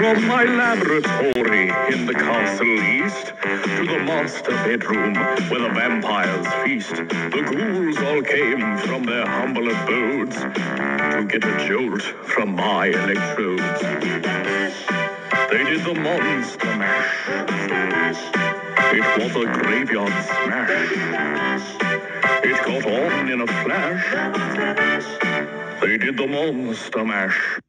From my laboratory in the castle east to the master bedroom where the vampires feast, the ghouls all came from their humble abodes to get a jolt from my electrodes. They did the monster mash. It was a graveyard smash. It got on in a flash. They did the monster mash.